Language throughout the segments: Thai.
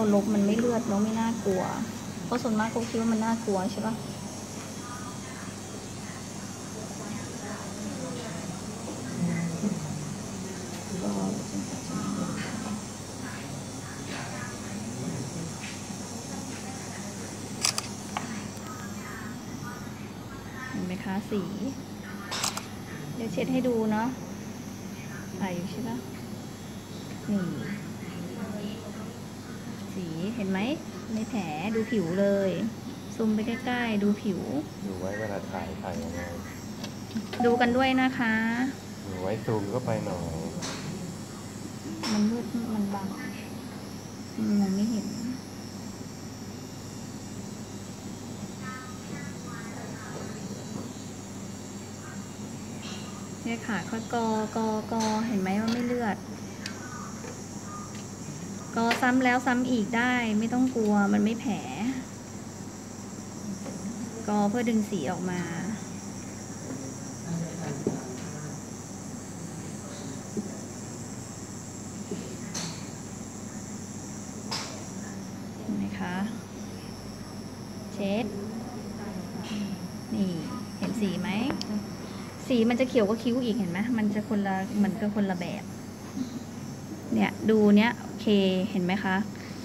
เราลบมันไม่เลือดเนาะไม่น่ากลัว เพราะส่วนมากเขาคิดว่ามันน่ากลัวใช่ปะเห็นไหมคะสี เดี๋ยวเช็ดให้ดูเนาะถ่ายอยู่ใช่ปะนี่ สีเห็นไหมในแผลดูผิวเลยซูมไปใกล้ๆ ดูผิว ดูไว้เวลาถ่ายถ่ายยังไงดูกันด้วยนะคะดูไว้ซูมเข้าไปหน่อย มันมืดมันบังมันมองไม่เห็นเนี่ยค่ะค่อยกอกอกอเห็นไหมว่าไม่เลือด กอซ้ำแล้วซ้ำอีกได้ไม่ต้องกลัวมันไม่แผลกอเพื่อดึงสีออกมาเห็นไหมคะ เช็ด นี่เห็นสีไหม สีมันจะเขียวกว่าคิ้วอีกเห็นไหมมันจะคนละเหมันก็คนละแบบ เนี่ยดูเนี้ย เคเห็นไหมคะ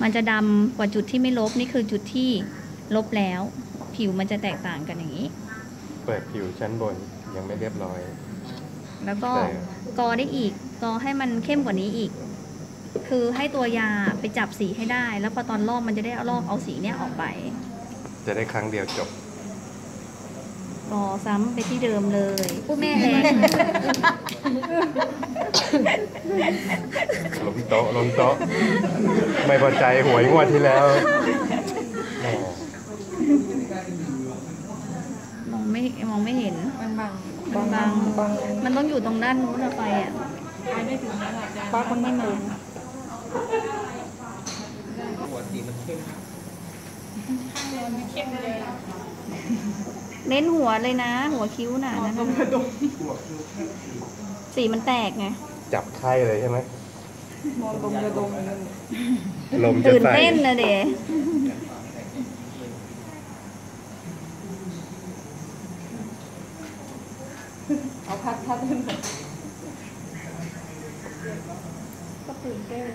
มันจะดำกว่าจุดที่ไม่ลบนี่คือจุดที่ลบแล้ว ผิวมันจะแตกต่างกันอย่างนี้ เปิดผิวชั้นบนยังไม่เรียบร้อย แล้วก็ใช่กอได้อีกกอให้มันเข้มกว่านี้อีก คือให้ตัวยาไปจับสีให้ได้ แล้วพอตอนลอกมันจะได้เอาลอกเอาสีเนี้ยออกไป จะได้ครั้งเดียวจบ กอซ้ำไปที่เดิมเลยผู้แม่แรงลงโต๊ะลงโต๊ะไม่พอใจหวยงวดที่แล้วแหมมองไม่มองไม่เห็นมันบังมันบังบังมันต้องอยู่ตรงด้านนู้นอะไฟอะไปไม่ถึงขนาดนั้นป้าคนไม่มา เน้นหัวเลยนะ หัวคิ้วหนานะสีมันแตกไงจับไข้เลยใช่ไหมมองดมระดมเลยลมจะตื่นใส่เต้นนะเดเอาพัดพัดขึ้นมาก็ตื่นเต้น